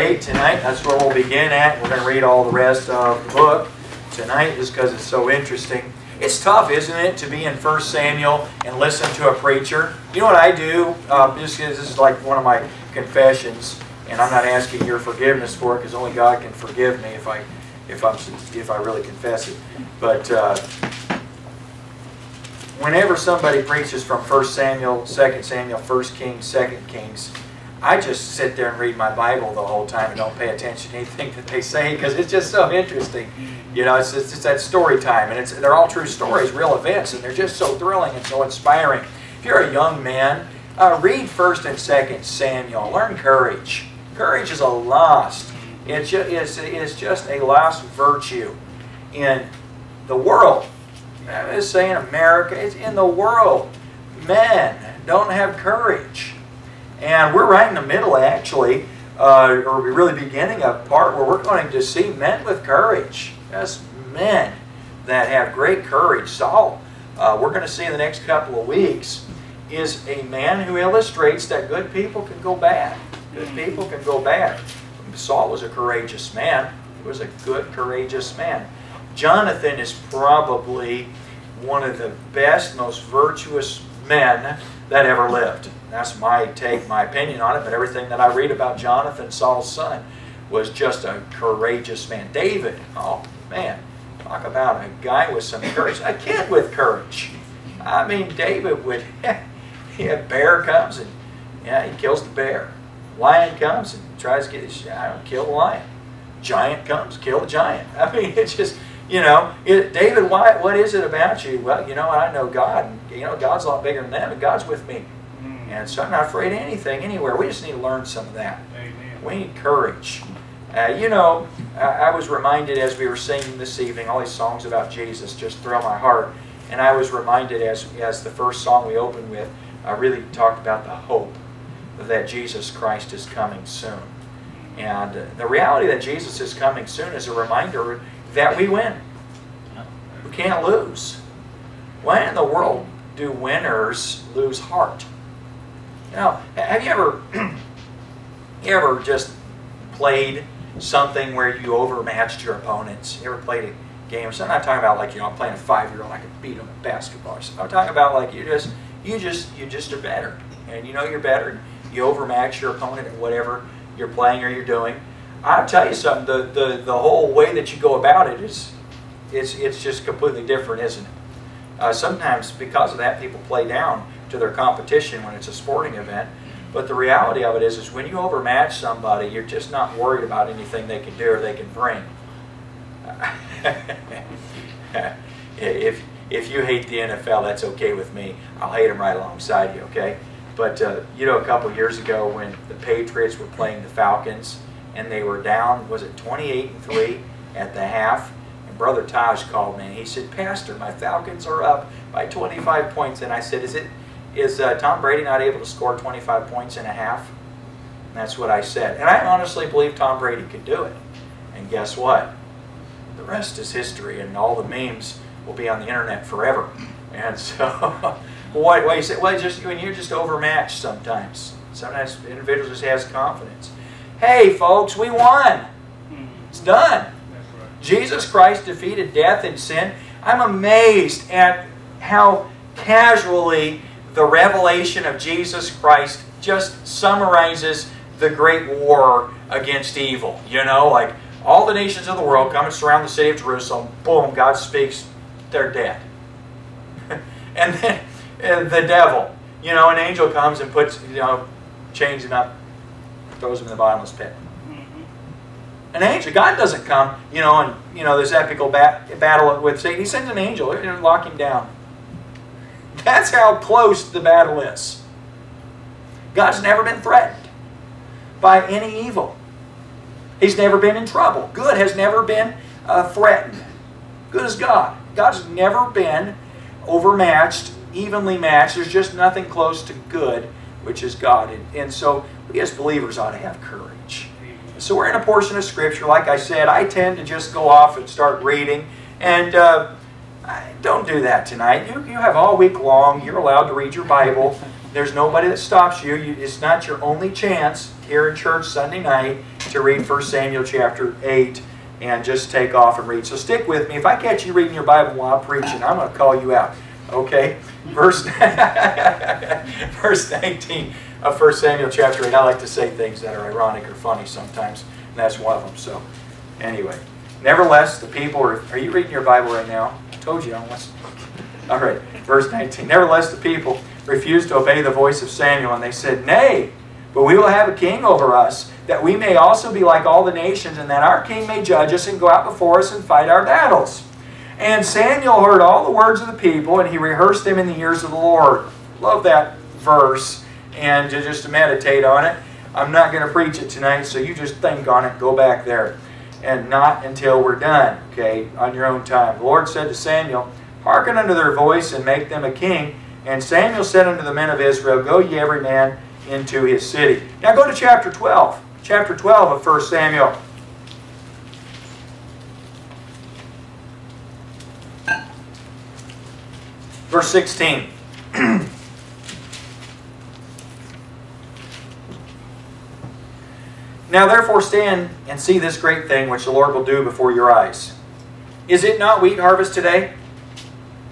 8 tonight. That's where we'll begin at. We're going to read all the rest of the book tonight just because it's so interesting. It's tough, isn't it, to be in 1 Samuel and listen to a preacher? You know what I do? Um, this, is, this is like one of my confessions, and I'm not asking your forgiveness for it because only God can forgive me if I, if I'm, if I really confess it. But uh, whenever somebody preaches from 1 Samuel, 2 Samuel, 1 Kings, 2 Kings, I just sit there and read my Bible the whole time and don't pay attention to anything that they say because it's just so interesting. You know, it's, it's, that story time, and it's, they're all true stories, real events, and they're just so thrilling and so inspiring. If you're a young man, uh, read 1st and 2nd Samuel. Learn courage. Courage is a lost. It's just, it's, it's just a lost virtue in the world. I'm just saying America, it's in the world. Men don't have courage. And we're right in the middle, actually, uh, or we really beginning a part where we're going to see men with courage. Yes, men that have great courage. Saul, uh, we're going to see in the next couple of weeks, is a man who illustrates that good people can go bad. Good people can go bad. Saul was a courageous man. He was a good, courageous man. Jonathan is probably one of the best, most virtuous men that ever lived. That's my take, my opinion on it, but everything that I read about Jonathan, Saul's son, was just a courageous man. David, oh man, talk about a guy with some courage, a kid with courage. I mean, David would, yeah, bear comes and yeah, he kills the bear. Lion comes and tries to get his, I don't kill the lion. Giant comes, kill the giant. I mean, it's just, you know, it, David, why, what is it about you? Well, you know, I know God. And, you know, God's a lot bigger than them, and God's with me. And so I'm not afraid of anything anywhere. We just need to learn some of that. Amen. We need courage. Uh, you know, I, I, was reminded as we were singing this evening, all these songs about Jesus just thrill my heart. And I was reminded as, as the first song we opened with, I really talked about the hope that Jesus Christ is coming soon. And the reality that Jesus is coming soon is a reminder that we win. We can't lose. Why in the world do winners lose heart? Now, have you ever, you ever just played something where you overmatched your opponents? You ever played a game? So I'm not talking about like you know I'm playing a five-year-old, I could beat them at basketball. I'm talking about like you just, you just, you just are better, and you know you're better. You overmatch your opponent at whatever you're playing or you're doing. I'll tell you something. The the the whole way that you go about it is, it's it's just completely different, isn't it? Uh, sometimes because of that, people play down to their competition when it's a sporting event. But the reality of it is, is when you overmatch somebody, you're just not worried about anything they can do or they can bring. if, if you hate the NFL, that's okay with me. I'll hate them right alongside you, okay? But, uh, you know, a couple years ago when the Patriots were playing the Falcons and they were down, was it 28 and 3 at the half? And Brother Taj called me and he said, Pastor, my Falcons are up by 25 points. And I said, is it is uh, Tom Brady not able to score 25 points in a half? And that's what I said. And I honestly believe Tom Brady could do it. And guess what? The rest is history, and all the memes will be on the internet forever. And so, what, what you say? Well, just when you're just overmatched sometimes. Sometimes individuals just has confidence. Hey, folks, we won. It's done. Jesus Christ defeated death and sin. I'm amazed at how casually the revelation of Jesus Christ just summarizes the great war against evil. You know, like all the nations of the world come and surround the city of Jerusalem. Boom, God speaks, they're dead. and then and the devil, you know, an angel comes and puts, you know, chains him up, throws him in the bottomless pit. Mm-hmm. An angel, God doesn't come, you know, and, you know, this epical bat battle with Satan. He sends an angel and lock him down. That's how close the battle is. God's never been threatened by any evil. He's never been in trouble. Good has never been uh, threatened. Good is God. God's never been overmatched, evenly matched. There's just nothing close to good, which is God. And, and so we as believers ought to have courage. So we're in a portion of Scripture. Like I said, I tend to just go off and start reading. And uh, don't do that tonight. You, you have all week long. You're allowed to read your Bible. There's nobody that stops you. you. It's not your only chance here in church Sunday night to read 1 Samuel chapter 8 and just take off and read. So stick with me. If I catch you reading your Bible while I'm preaching, I'm going to call you out. Okay? Verse, verse 19 of 1 Samuel chapter 8. I like to say things that are ironic or funny sometimes, and that's one of them. So, anyway. Nevertheless, the people are... Are you reading your Bible right now? I told you I was... All right. Verse 19. Nevertheless, the people refused to obey the voice of Samuel, and they said, Nay, but we will have a king over us, that we may also be like all the nations, and that our king may judge us and go out before us and fight our battles. And Samuel heard all the words of the people, and he rehearsed them in the ears of the Lord. Love that verse, and just to meditate on it. I'm not going to preach it tonight, so you just think on it, go back there. And not until we're done, okay, on your own time. The Lord said to Samuel, Hearken unto their voice, and make them a king. And Samuel said unto the men of Israel, Go ye every man into his city. Now go to chapter 12. Chapter 12 of 1 Samuel. Verse 16. now therefore stand and see this great thing which the Lord will do before your eyes. Is it not wheat harvest today?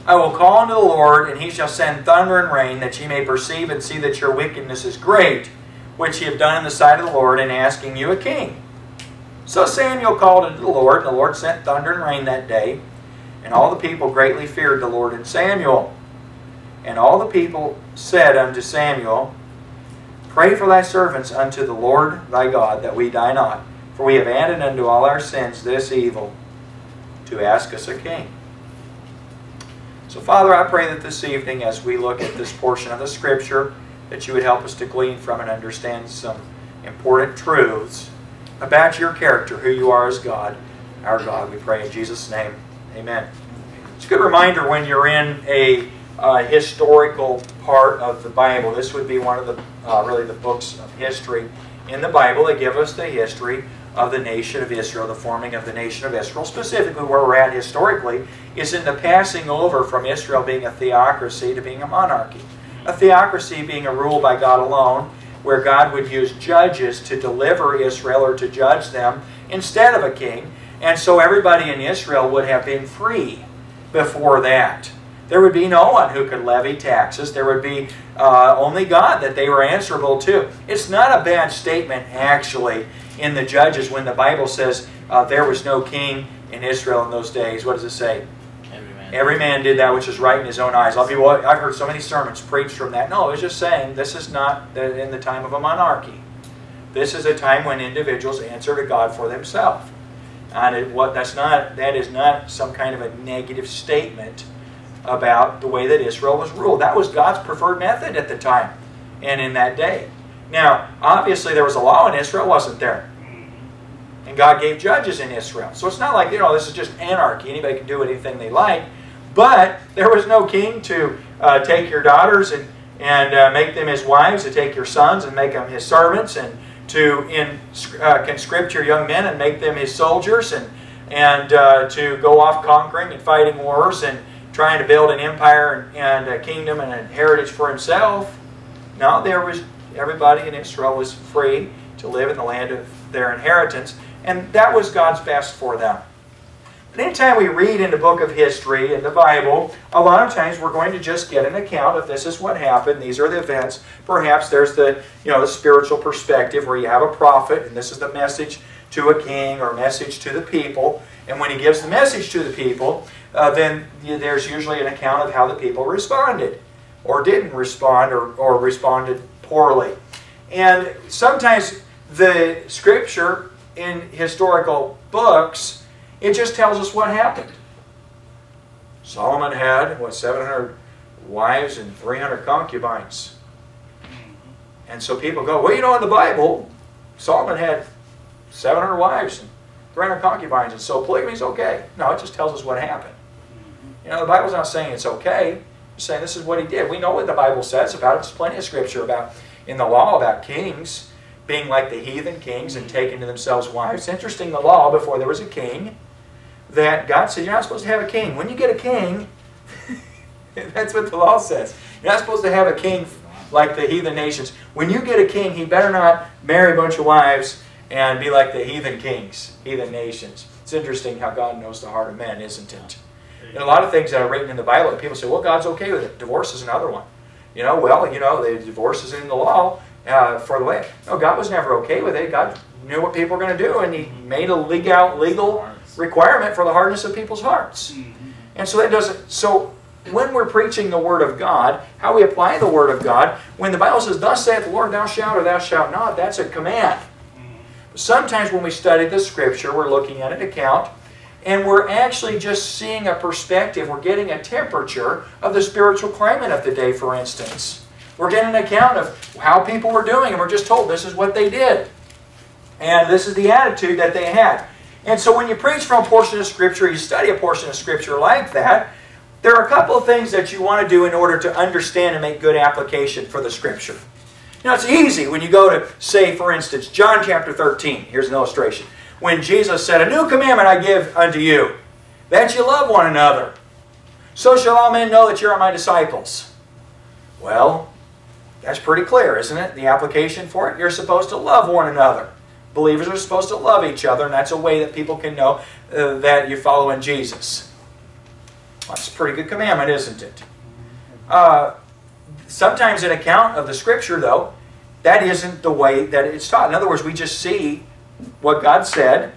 I will call unto the Lord, and he shall send thunder and rain, that ye may perceive and see that your wickedness is great, which ye have done in the sight of the Lord, in asking you a king. So Samuel called unto the Lord, and the Lord sent thunder and rain that day, and all the people greatly feared the Lord and Samuel. And all the people said unto Samuel, Pray for thy servants unto the Lord thy God, that we die not. For we have added unto all our sins this evil, to ask us a king. So, Father, I pray that this evening, as we look at this portion of the Scripture, that you would help us to glean from and understand some important truths about your character, who you are as God, our God. We pray in Jesus' name. Amen. It's a good reminder when you're in a uh, historical part of the Bible. This would be one of the uh, really the books of history in the Bible. They give us the history of the nation of Israel, the forming of the nation of Israel. Specifically, where we're at historically is in the passing over from Israel being a theocracy to being a monarchy. A theocracy being a rule by God alone, where God would use judges to deliver Israel or to judge them instead of a king. And so everybody in Israel would have been free before that. There would be no one who could levy taxes. There would be uh, only God that they were answerable to. It's not a bad statement, actually, in the Judges when the Bible says uh, there was no king in Israel in those days. What does it say? Every man. Every man did that which is right in his own eyes. I'll be, well, I've heard so many sermons preached from that. No, it's just saying this is not in the time of a monarchy. This is a time when individuals answer to God for themselves. And it, what that's not that is not some kind of a negative statement about the way that Israel was ruled. That was God's preferred method at the time and in that day. Now, obviously there was a law in Israel, wasn't there? And God gave judges in Israel. So it's not like, you know, this is just anarchy. Anybody can do anything they like. But there was no king to uh, take your daughters and, and uh, make them his wives, to take your sons and make them his servants, and to in, uh, conscript your young men and make them his soldiers, and, and uh, to go off conquering and fighting wars and trying to build an empire and, a kingdom and a heritage for himself. No, there was everybody in Israel was free to live in the land of their inheritance, and that was God's best for them. But anytime we read in the book of history in the Bible, a lot of times we're going to just get an account of this is what happened, these are the events. Perhaps there's the you know the spiritual perspective where you have a prophet, and this is the message to a king or a message to the people. And when he gives the message to the people, uh, then there's usually an account of how the people responded or didn't respond or, or responded poorly. And sometimes the scripture in historical books, it just tells us what happened. Solomon had, what, 700 wives and 300 concubines. And so people go, well, you know, in the Bible, Solomon had 700 wives and 300 concubines, and so polygamy is okay. No, it just tells us what happened. You know, the Bible's not saying it's okay. It's saying this is what he did. We know what the Bible says about it. There's plenty of scripture about in the law about kings being like the heathen kings and taking to themselves wives. It's interesting, the law before there was a king, that God said you're not supposed to have a king. When you get a king, that's what the law says. You're not supposed to have a king like the heathen nations. When you get a king, he better not marry a bunch of wives and be like the heathen kings, heathen nations. It's interesting how God knows the heart of men, isn't it? And a lot of things that are written in the Bible, people say, well, God's okay with it. Divorce is another one. You know, well, you know, the divorce is in the law uh, for the way. No, God was never okay with it. God knew what people were going to do, and He made a legal, legal requirement for the hardness of people's hearts. And so that doesn't. So when we're preaching the Word of God, how we apply the Word of God, when the Bible says, Thus saith the Lord, thou shalt or thou shalt not, that's a command. Sometimes when we study the Scripture, we're looking at an account, and we're actually just seeing a perspective, we're getting a temperature of the spiritual climate of the day, for instance. We're getting an account of how people were doing, and we're just told this is what they did. And this is the attitude that they had. And so when you preach from a portion of Scripture, you study a portion of Scripture like that, there are a couple of things that you want to do in order to understand and make good application for the Scripture. Now, it's easy when you go to, say, for instance, John chapter 13. Here's an illustration. When Jesus said, A new commandment I give unto you, that you love one another. So shall all men know that you are my disciples. Well, that's pretty clear, isn't it? The application for it. You're supposed to love one another. Believers are supposed to love each other, and that's a way that people can know uh, that you're following Jesus. Well, that's a pretty good commandment, isn't it? Uh, sometimes an account of the Scripture, though, that isn't the way that it's taught. In other words, we just see what God said,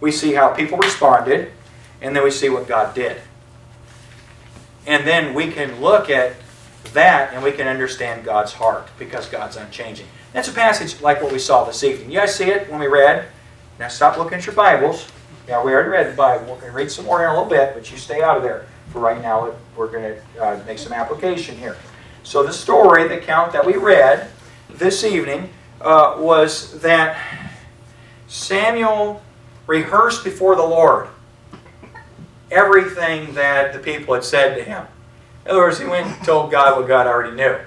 we see how people responded, and then we see what God did. And then we can look at that and we can understand God's heart because God's unchanging. That's a passage like what we saw this evening. You guys see it when we read? Now stop looking at your Bibles. Now we already read the Bible. We're going to read some more in a little bit, but you stay out of there for right now. We're going to uh, make some application here. So the story, the account that we read this evening uh, was that Samuel rehearsed before the Lord everything that the people had said to him. In other words, he went and told God what God already knew.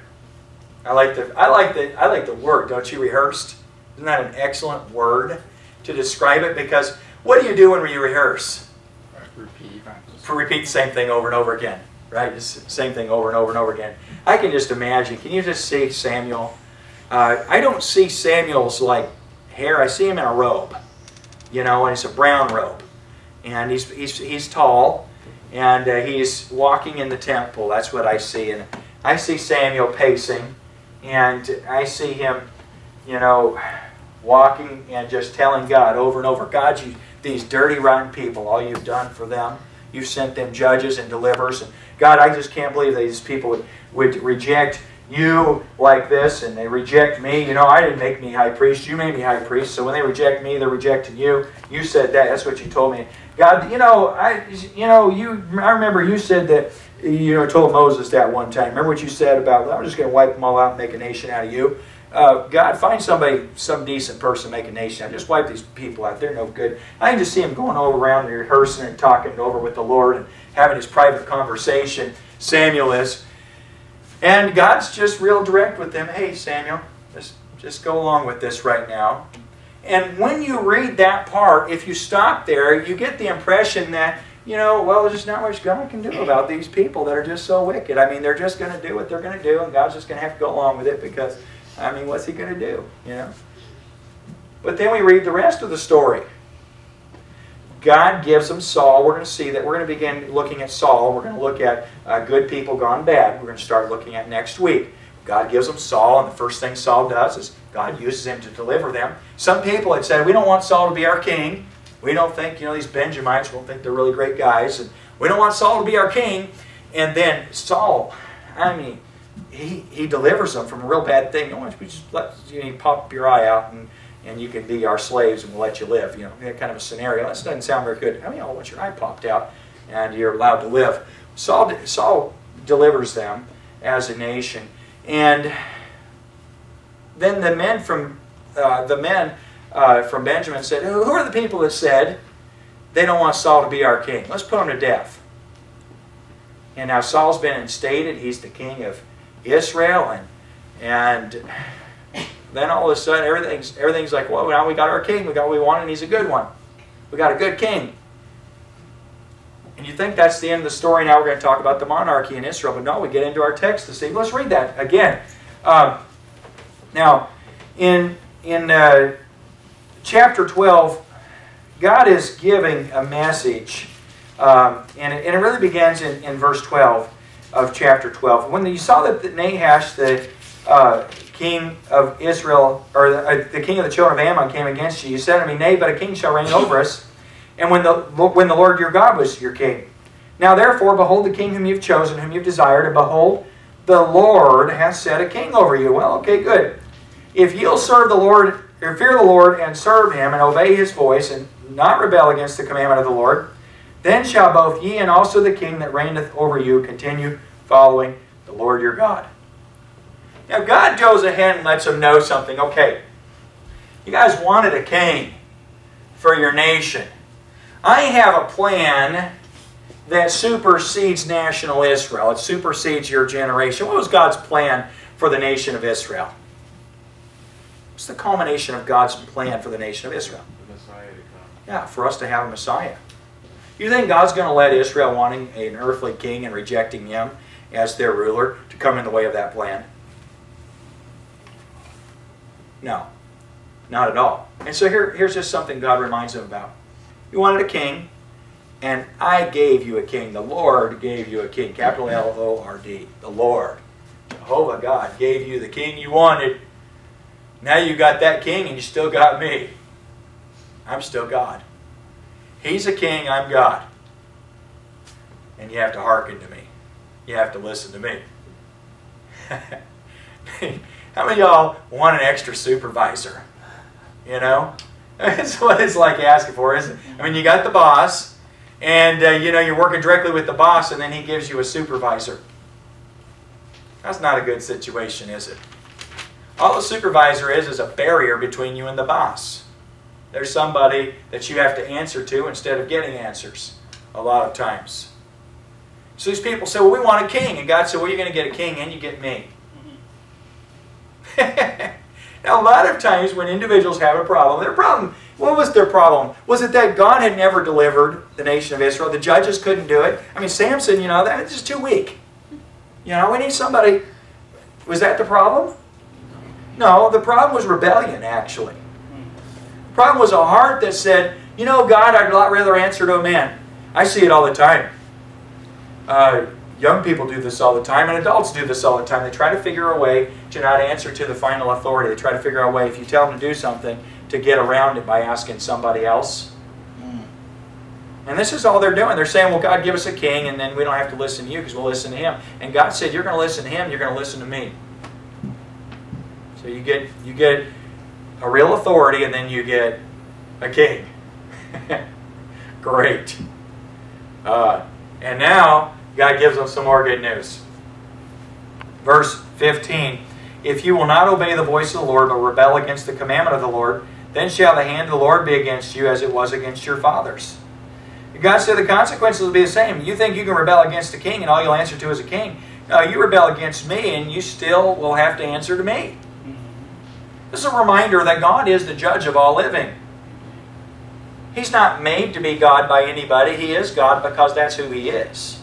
I like the I like the I like the word, don't you? Rehearsed. Isn't that an excellent word to describe it? Because what do you do when you rehearse? Repeat. Repeat the same thing over and over again, right? Just same thing over and over and over again. I can just imagine. Can you just see Samuel? Uh, I don't see Samuel's like hair. I see him in a robe, you know, and it's a brown robe, and he's he's he's tall, and uh, he's walking in the temple. That's what I see, and I see Samuel pacing, and I see him, you know, walking and just telling God over and over, God, you these dirty, rotten people, all you've done for them, you've sent them judges and deliverers, and God, I just can't believe that these people would, would reject you like this and they reject me. You know, I didn't make me high priest. You made me high priest. So when they reject me, they're rejecting you. You said that. That's what you told me. God, you know, I, you know, you. I remember you said that. You know, told Moses that one time. Remember what you said about? I'm just going to wipe them all out and make a nation out of you. Uh, God, find somebody, some decent person, make a nation. I just wipe these people out. They're no good. I can just see him going all around and rehearsing and talking over with the Lord and having his private conversation. Samuel is. And God's just real direct with them. Hey, Samuel, just, just go along with this right now. And when you read that part, if you stop there, you get the impression that, you know, well, there's just not much God can do about these people that are just so wicked. I mean, they're just going to do what they're going to do, and God's just going to have to go along with it because, I mean, what's He going to do, you know? But then we read the rest of the story. God gives them Saul. We're going to see that. We're going to begin looking at Saul. We're going to look at uh, good people gone bad. We're going to start looking at next week. God gives them Saul, and the first thing Saul does is God uses him to deliver them. Some people had said, we don't want Saul to be our king. We don't think, you know, these Benjamites, we don't think they're really great guys. And we don't want Saul to be our king. And then Saul, I mean, he, he delivers them from a real bad thing. Don't you just let you know, pop your eye out and and you can be our slaves and we'll let you live. You know, that kind of a scenario. This doesn't sound very good. I mean, of y'all your eye popped out and you're allowed to live? Saul, Saul delivers them as a nation. And then the men from uh, the men uh, from Benjamin said, Who are the people that said they don't want Saul to be our king? Let's put him to death. And now Saul's been instated. He's the king of Israel. And, and then all of a sudden everything's everything's like, well, now we got our king, we got what we want, and he's a good one. We got a good king. And you think that's the end of the story. Now we're going to talk about the monarchy in Israel. But no, we get into our text to see. Let's read that again. Um, now, in, in uh, chapter 12, God is giving a message, um, and, it, and it really begins in, in verse 12 of chapter 12. When you saw that Nahash, the uh, king of Israel, or the, uh, the, king of the children of Ammon came against you, you said to me, Nay, but a king shall reign over us, and when the, when the Lord your God was your king. Now therefore, behold the king whom you've chosen, whom you've desired, and behold, the Lord hath set a king over you. Well, okay, good. If you'll serve the Lord, or fear the Lord, and serve him, and obey his voice, and not rebel against the commandment of the Lord, then shall both ye and also the king that reigneth over you continue following the Lord your God. Now God goes ahead and lets them know something. Okay, you guys wanted a king for your nation. I have a plan that supersedes national Israel. It supersedes your generation. What was God's plan for the nation of Israel? What's the culmination of God's plan for the nation of Israel? The Messiah to come. Yeah, for us to have a Messiah. You think God's going to let Israel wanting an earthly king and rejecting him as their ruler to come in the way of that plan? No, not at all. And so here, here's just something God reminds them about. You wanted a king, and I gave you a king. The Lord gave you a king. Capital L-O-R-D. The Lord. Jehovah God gave you the king you wanted. Now you got that king and you still got me. I'm still God. He's a king, I'm God. And you have to hearken to me. You have to listen to me. How many y'all want an extra supervisor? You know? That's what it's like asking for, isn't it? I mean, you got the boss, and uh, you know you're working directly with the boss, and then he gives you a supervisor. That's not a good situation, is it? All a supervisor is is a barrier between you and the boss. There's somebody that you have to answer to instead of getting answers a lot of times. So these people say, well, we want a king. And God said, well, you're going to get a king and you get me. now, a lot of times when individuals have a problem, their problem, what was their problem? Was it that God had never delivered the nation of Israel? The judges couldn't do it? I mean, Samson, you know, that's just too weak. You know, we need somebody. Was that the problem? No, the problem was rebellion, actually. The problem was a heart that said, you know, God, I'd lot rather answer to a man. I see it all the time. Uh, young people do this all the time, and adults do this all the time. They try to figure a way to not answer to the final authority. They try to figure out a way, if you tell them to do something, to get around it by asking somebody else. And this is all they're doing. They're saying, well, God, give us a king, and then we don't have to listen to you because we'll listen to him. And God said, you're going to listen to him, you're going to listen to me. So you get, you get a real authority, and then you get a king. Great. Uh, and now, God gives them some more good news. Verse 15, If you will not obey the voice of the Lord, but rebel against the commandment of the Lord, then shall the hand of the Lord be against you as it was against your fathers. God said the consequences will be the same. You think you can rebel against the king and all you'll answer to is a king. No, you rebel against me and you still will have to answer to me. This is a reminder that God is the judge of all living. He's not made to be God by anybody. He is God because that's who He is.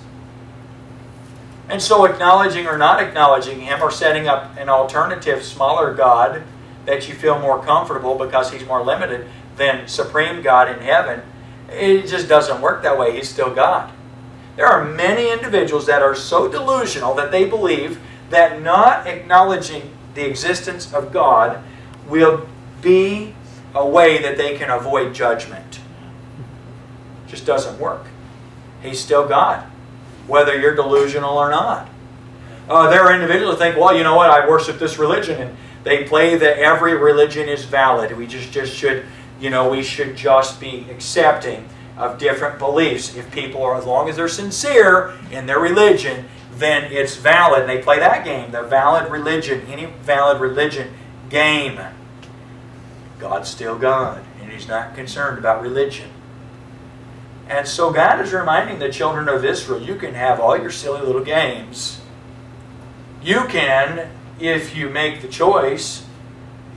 And so acknowledging or not acknowledging Him or setting up an alternative, smaller God that you feel more comfortable because He's more limited than Supreme God in heaven, it just doesn't work that way. He's still God. There are many individuals that are so delusional that they believe that not acknowledging the existence of God will be a way that they can avoid judgment. Just doesn't work. He's still God, whether you're delusional or not. Uh, there are individuals who think, well, you know what, I worship this religion, and they play that every religion is valid. We just, just should, you know, we should just be accepting of different beliefs. If people are, as long as they're sincere in their religion, then it's valid. They play that game, the valid religion, any valid religion game. God's still God, and He's not concerned about religion. And so God is reminding the children of Israel, you can have all your silly little games. You can, if you make the choice,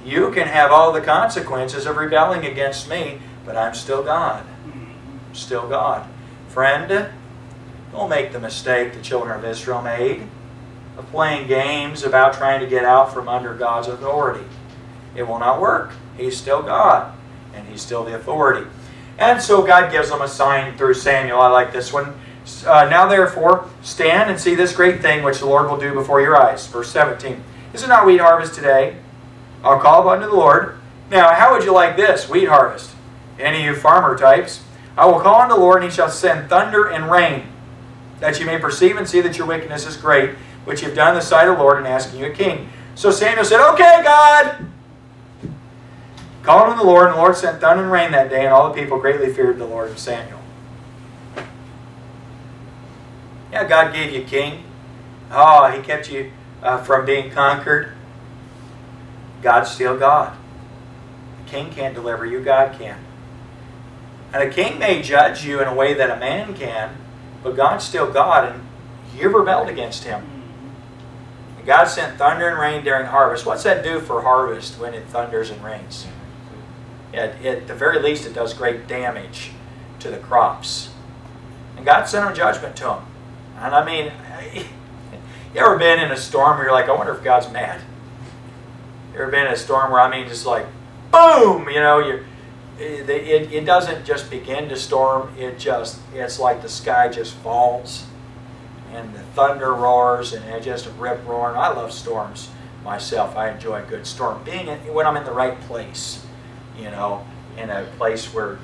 you can have all the consequences of rebelling against me, but I'm still God. Still God. Friend, don't make the mistake the children of Israel made of playing games about trying to get out from under God's authority. It will not work. He's still God. and he's still the authority. And so God gives them a sign through Samuel. I like this one. Uh, now therefore, stand and see this great thing which the Lord will do before your eyes. Verse 17. Is it not wheat harvest today? I'll call upon the Lord. Now, how would you like this, wheat harvest? Any of you farmer types? I will call on the Lord, and he shall send thunder and rain, that you may perceive and see that your wickedness is great, which you have done in the sight of the Lord in asking you a king. So Samuel said, Okay, God. Called on the Lord, and the Lord sent thunder and rain that day, and all the people greatly feared the Lord and Samuel. Yeah, God gave you king. Oh, he kept you uh, from being conquered. God's still God. The king can't deliver you, God can. And a king may judge you in a way that a man can, but God's still God, and you rebelled against him. And God sent thunder and rain during harvest. What's that do for harvest when it thunders and rains? It, at the very least, it does great damage to the crops. And God sent a judgment to them. And I mean, you ever been in a storm where you're like, I wonder if God's mad? You ever been in a storm where I mean, just like, boom, you know, you it, it, it doesn't just begin to storm, it just, it's like the sky just falls and the thunder roars and it just rip roaring. I love storms myself. I enjoy a good storm. Being in, when I'm in the right place, you know, in a place where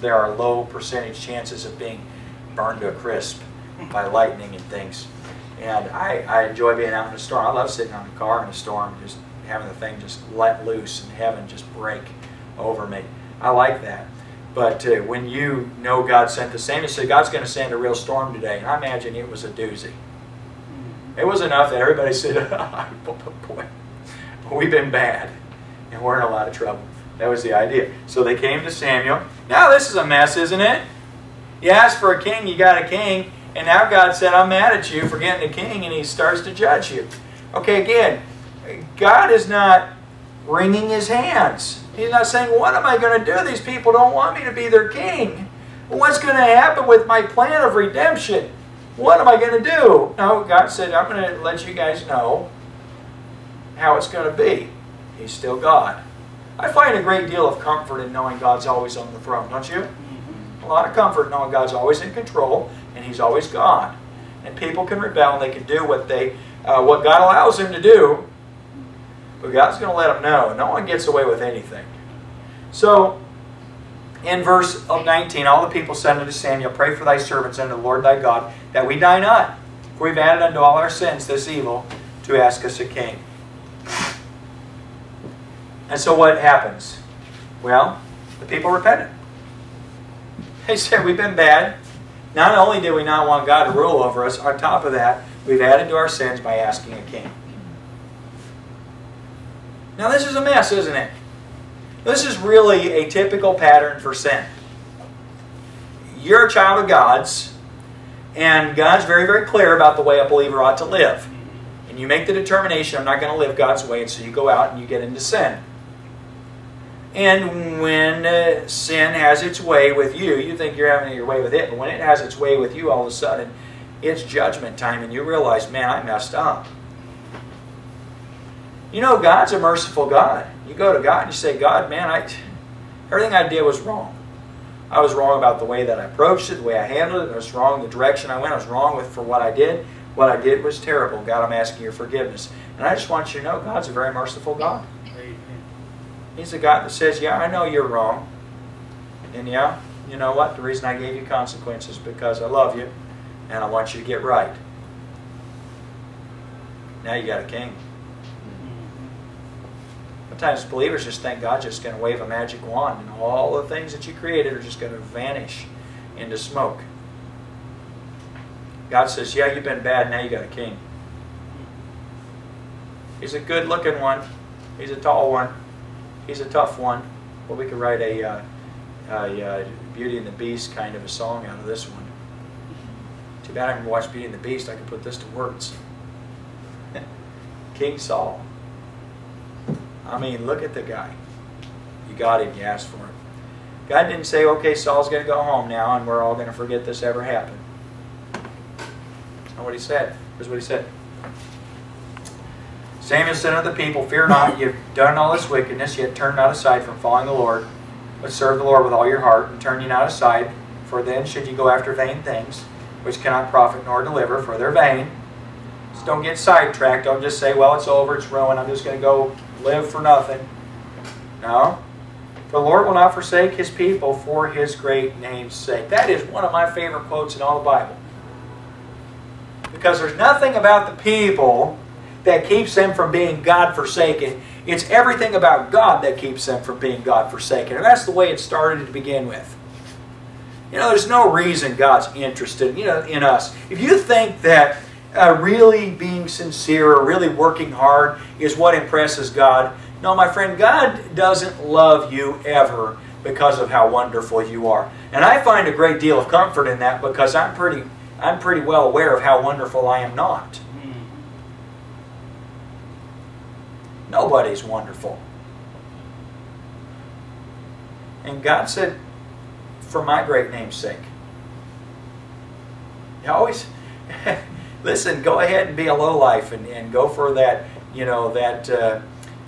there are low percentage chances of being burned to a crisp by lightning and things. And I, I enjoy being out in a storm. I love sitting on a car in a storm, just having the thing just let loose and heaven just break over me. I like that. But uh, when you know God sent the same, and said God's going to send a real storm today, and I imagine it was a doozy. It was enough that everybody said, oh, boy, we've been bad, and we're in a lot of trouble. That was the idea. So they came to Samuel. Now this is a mess, isn't it? You asked for a king, you got a king, and now God said, I'm mad at you for getting a king, and he starts to judge you. Okay, again, God is not wringing his hands. He's not saying, what am I going to do? These people don't want me to be their king. What's going to happen with my plan of redemption? What am I going to do? No, God said, I'm going to let you guys know how it's going to be. He's still God. I find a great deal of comfort in knowing God's always on the throne, don't you? A lot of comfort knowing God's always in control and He's always God. And people can rebel and they can do what they, uh, what God allows them to do, but God's going to let them know. No one gets away with anything. So, in verse 19, all the people said unto Samuel, Pray for thy servants unto the Lord thy God, that we die not. For we've added unto all our sins this evil to ask us a king. And so what happens? Well, the people repented. They said, We've been bad. Not only did we not want God to rule over us, on top of that, we've added to our sins by asking a king. Now, this is a mess, isn't it? This is really a typical pattern for sin. You're a child of God's, and God's very, very clear about the way a believer ought to live. And you make the determination, I'm not going to live God's way, and so you go out and you get into sin. And when uh, sin has its way with you, you think you're having your way with it, but when it has its way with you, all of a sudden, it's judgment time, and you realize, man, I messed up. You know, God's a merciful God. You go to God and you say, God, man, I, everything I did was wrong. I was wrong about the way that I approached it, the way I handled it. I was wrong the direction I went. I was wrong with for what I did. What I did was terrible. God, I'm asking your forgiveness. And I just want you to know God's a very merciful God. He's a God that says, yeah, I know you're wrong. And yeah, you know what? The reason I gave you consequences is because I love you and I want you to get right. Now you got a king. Mm-hmm. Sometimes believers just think God's just going to wave a magic wand and all the things that you created are just going to vanish into smoke. God says, yeah, you've been bad, now you got a king. He's a good looking one. He's a tall one. He's a tough one. Well, we could write a, uh, a uh, Beauty and the Beast kind of a song out of this one. Too bad I haven't watched Beauty and the Beast. I could put this to words. King Saul. I mean, look at the guy. You got him, you asked for him. God didn't say, okay, Saul's going to go home now and we're all going to forget this ever happened. That's not what he said. Here's what he said. Samuel said unto the people, Fear not, you've done all this wickedness, yet turn not aside from following the Lord. but serve the Lord with all your heart, and turn ye not aside, for then should ye go after vain things, which cannot profit nor deliver, for they're vain. So don't get sidetracked. Don't just say, well, it's over, it's ruined, I'm just going to go live for nothing. No. The Lord will not forsake his people for his great name's sake. That is one of my favorite quotes in all the Bible. Because there's nothing about the people that keeps them from being God forsaken. It's everything about God that keeps them from being God forsaken. And that's the way it started to begin with. You know, there's no reason God's interested you know, in us. If you think that uh, really being sincere or really working hard is what impresses God, no, my friend, God doesn't love you ever because of how wonderful you are. And I find a great deal of comfort in that because I'm pretty, I'm pretty well aware of how wonderful I am not. Nobody's wonderful. And God said, for my great name's sake. You always, listen, go ahead and be a lowlife and, and go for that, you know, that uh,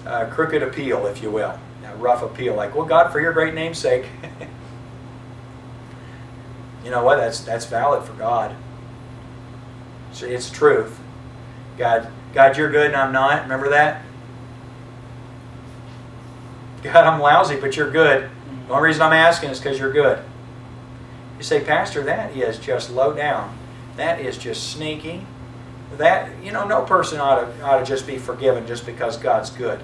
uh, crooked appeal, if you will. That rough appeal. Like, well, God, for your great name's sake. you know what? That's, that's valid for God. It's truth. God, God, you're good and I'm not. Remember that? God, I'm lousy, but you're good. The only reason I'm asking is because you're good. You say, Pastor, that is just low down. That is just sneaky. That, you know, no person ought to, ought to just be forgiven just because God's good.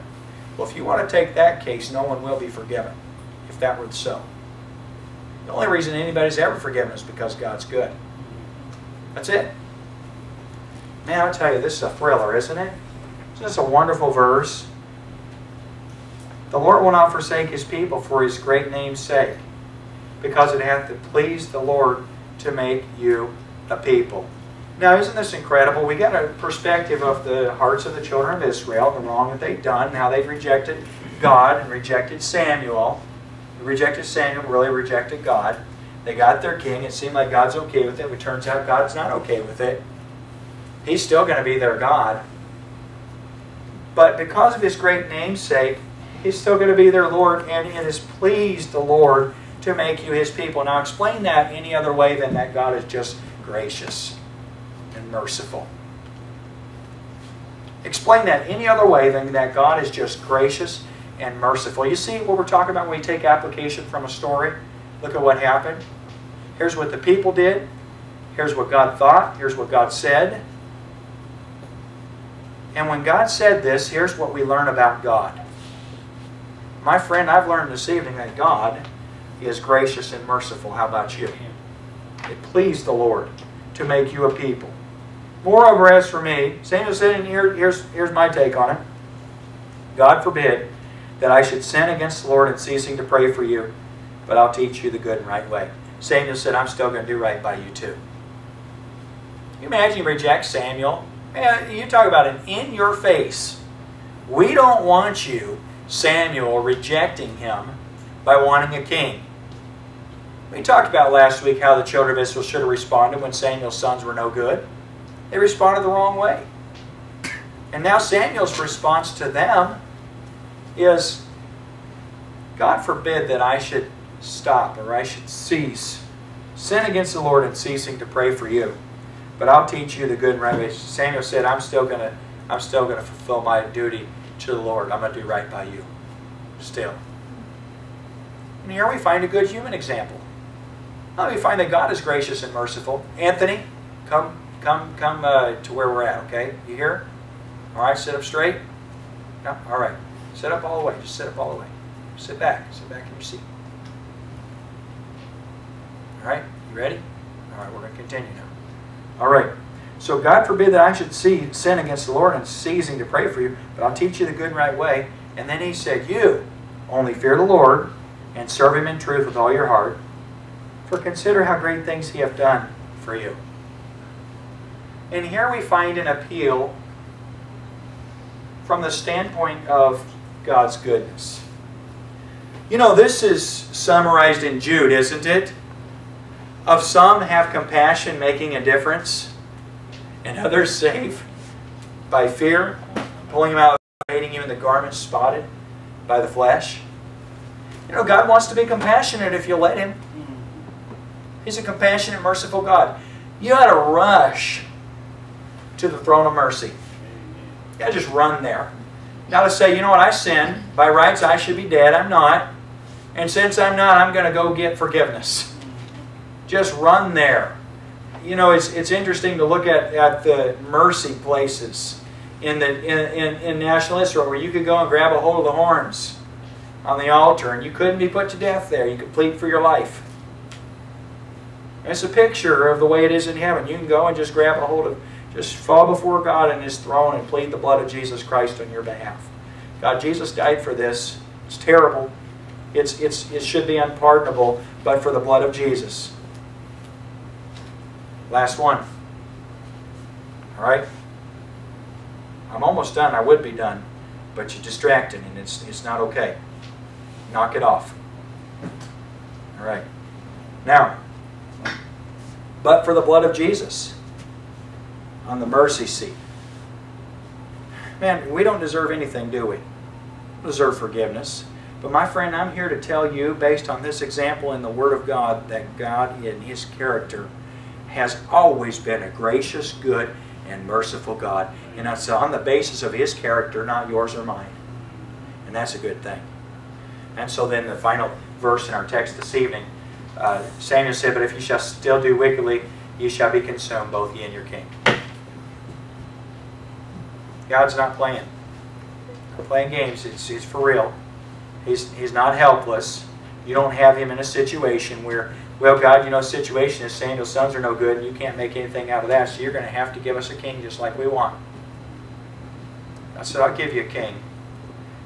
Well, if you want to take that case, no one will be forgiven, if that were so. The only reason anybody's ever forgiven is because God's good. That's it. Man, I tell you, this is a thriller, isn't it? Isn't this a wonderful verse? The Lord will not forsake his people for his great name's sake, because it hath pleased the Lord to make you a people. Now, isn't this incredible? We get a perspective of the hearts of the children of Israel, the wrong that they've done, how they've rejected God and rejected Samuel. They rejected Samuel, really rejected God. They got their king. It seemed like God's okay with it, but it turns out God's not okay with it. He's still going to be their God. But because of his great name's sake, He's still going to be their Lord, and it has pleased the Lord to make you His people. Now, explain that any other way than that God is just gracious and merciful. Explain that any other way than that God is just gracious and merciful. You see what we're talking about when we take application from a story? Look at what happened. Here's what the people did. Here's what God thought. Here's what God said. And when God said this, here's what we learn about God. My friend, I've learned this evening that God is gracious and merciful. How about you? It pleased the Lord to make you a people. Moreover, as for me, Samuel said, here, here's, here's my take on it. God forbid that I should sin against the Lord in ceasing to pray for you, but I'll teach you the good and right way. Samuel said, I'm still going to do right by you too. You imagine you reject Samuel? Man, you talk about an in your face. We don't want you Samuel rejecting him by wanting a king. We talked about last week how the children of Israel should have responded when Samuel's sons were no good. They responded the wrong way. And now Samuel's response to them is, God forbid that I should stop or I should cease, sin against the Lord and ceasing to pray for you. But I'll teach you the good and right way. Samuel said, I'm still gonna I'm still gonna fulfill my duty to the Lord. I'm going to do right by you. Still. And here we find a good human example. Now we find that God is gracious and merciful. Anthony, come come, come uh, to where we're at, okay? You here? All right, sit up straight. No? All right. Sit up all the way. Just sit up all the way. Sit back. Sit back in your seat. All right, you ready? All right, we're going to continue now. All right. So God forbid that I should see, sin against the Lord and ceasing to pray for you, but I'll teach you the good and right way. And then he said, You only fear the Lord and serve him in truth with all your heart, for consider how great things he hath done for you. And here we find an appeal from the standpoint of God's goodness. You know, this is summarized in Jude, isn't it? Of some have compassion making a difference and others safe by fear, pulling him out, hating you in the garment spotted by the flesh. You know, God wants to be compassionate if you let Him. He's a compassionate, merciful God. You ought to rush to the throne of mercy. You got to just run there. Now to say, you know what, I sin. By rights, I should be dead. I'm not. And since I'm not, I'm going to go get forgiveness. Just run there. You know, it's, it's interesting to look at, at the mercy places in, the, in, in, in national Israel where you could go and grab a hold of the horns on the altar and you couldn't be put to death there. You could plead for your life. It's a picture of the way it is in heaven. You can go and just grab a hold of, just fall before God in His throne and plead the blood of Jesus Christ on your behalf. God, Jesus died for this. It's terrible. It's, it's, it should be unpardonable, but for the blood of Jesus. Last one. All right? I'm almost done. I would be done, but you're distracting, and it's, it's not okay. Knock it off. All right. Now, but for the blood of Jesus on the mercy seat. Man, we don't deserve anything, do we? we deserve forgiveness. But my friend, I'm here to tell you, based on this example in the Word of God, that God in His character has always been a gracious, good, and merciful God. And that's on the basis of His character, not yours or mine. And that's a good thing. And so then the final verse in our text this evening, uh, Samuel said, But if you shall still do wickedly, ye shall be consumed, both ye and your king. God's not playing. Not playing games. It's, it's for real. He's, he's not helpless. You don't have him in a situation where, well, God, you know, situation is Samuel's sons are no good and you can't make anything out of that, so you're going to have to give us a king just like we want. I said, I'll give you a king.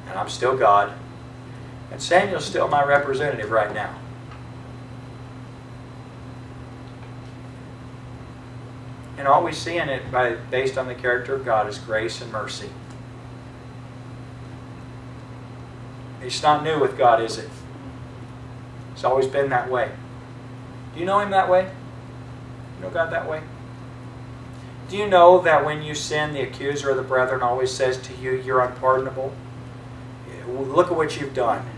And I'm still God. And Samuel's still my representative right now. And all we see in it, by, based on the character of God, is grace and mercy. It's not new with God, is it? It's always been that way. Do you know Him that way? You know God that way? Do you know that when you sin, the accuser of the brethren always says to you, you're unpardonable? Look at what you've done.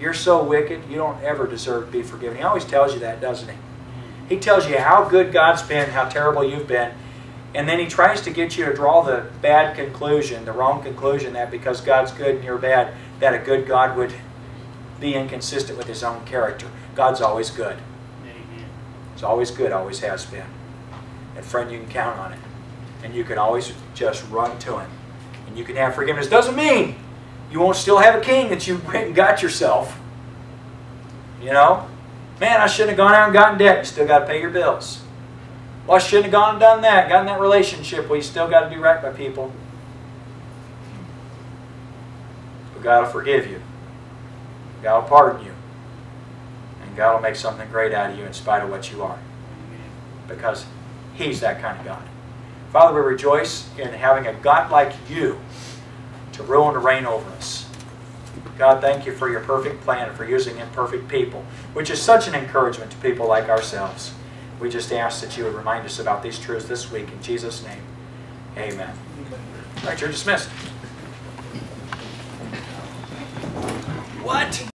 You're so wicked, you don't ever deserve to be forgiven. He always tells you that, doesn't he? He tells you how good God's been, how terrible you've been, and then he tries to get you to draw the bad conclusion, the wrong conclusion that because God's good and you're bad, that a good God would be inconsistent with his own character. God's always good. He's always good, always has been. And friend, you can count on it. And you can always just run to him. And you can have forgiveness. Doesn't mean you won't still have a king that you went and got yourself. You know? Man, I shouldn't have gone out and gotten debt. You still got to pay your bills. Well, I shouldn't have gone and done that. Got in that relationship. Well, you still got to do right by people. But God will forgive you. God will pardon you. God will make something great out of you in spite of what you are. Because He's that kind of God. Father, we rejoice in having a God like you to rule and reign over us. God, thank you for your perfect plan and for using imperfect people, which is such an encouragement to people like ourselves. We just ask that you would remind us about these truths this week. In Jesus' name, amen. All right, you're dismissed. What?